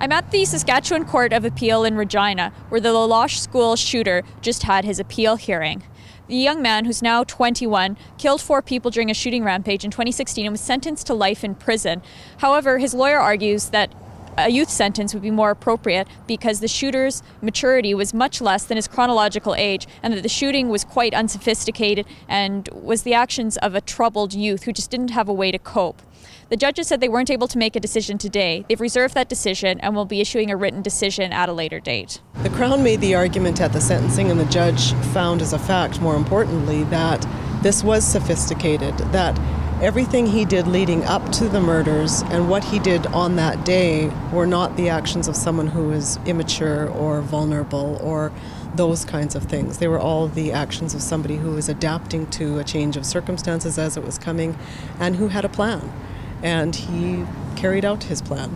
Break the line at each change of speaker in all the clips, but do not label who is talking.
I'm at the Saskatchewan Court of Appeal in Regina, where the La Loche School shooter just had his appeal hearing. The young man, who's now 21, killed four people during a shooting rampage in 2016 and was sentenced to life in prison. However, his lawyer argues that a youth sentence would be more appropriate because the shooter's maturity was much less than his chronological age, and that the shooting was quite unsophisticated and was the actions of a troubled youth who just didn't have a way to cope. The judges said they weren't able to make a decision today. They've reserved that decision and will be issuing a written decision at a later date.
The Crown made the argument at the sentencing, and the judge found as a fact, more importantly, that this was sophisticated, that everything he did leading up to the murders and what he did on that day were not the actions of someone who is immature or vulnerable or those kinds of things. They were all the actions of somebody who was adapting to a change of circumstances as it was coming and who had a plan and he carried out his plan.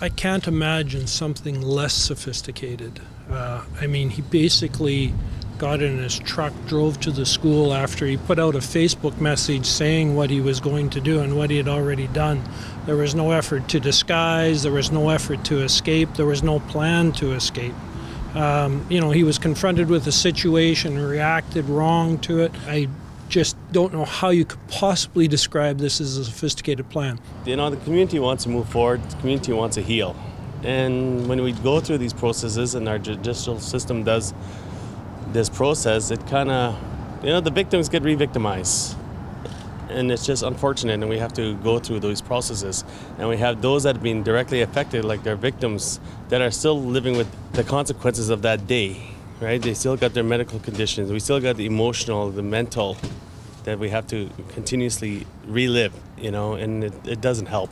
I can't imagine something less sophisticated. Uh, I mean, he basically got in his truck, drove to the school after he put out a Facebook message saying what he was going to do and what he had already done. There was no effort to disguise, there was no effort to escape, there was no plan to escape. Um, you know, he was confronted with a situation, reacted wrong to it. I just don't know how you could possibly describe this as a sophisticated plan.
You know, the community wants to move forward, the community wants to heal. And when we go through these processes and our judicial system does this process, it kind of, you know, the victims get re victimized. And it's just unfortunate, and we have to go through those processes. And we have those that have been directly affected, like their victims, that are still living with the consequences of that day right? They still got their medical conditions. We still got the emotional, the mental that we have to continuously relive, you know, and it, it doesn't help.